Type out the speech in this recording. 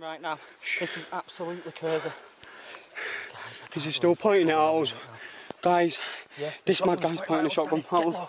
Right now, this is absolutely crazy. Guys, Because he's still pointing it. at us. Guys, Yeah, this mad guy's pointing a right a shotgun. At us.